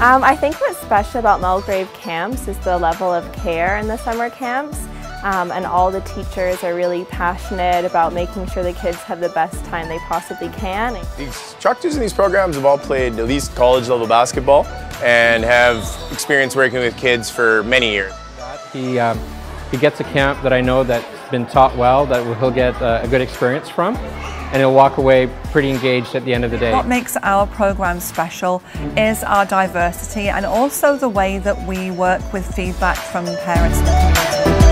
Um, I think what's special about Mulgrave camps is the level of care in the summer camps. Um, and all the teachers are really passionate about making sure the kids have the best time they possibly can. The instructors in these programs have all played at least college level basketball and have experience working with kids for many years. He, um, he gets a camp that I know that's been taught well, that he'll get uh, a good experience from and he'll walk away pretty engaged at the end of the day. What makes our program special is our diversity and also the way that we work with feedback from parents and community.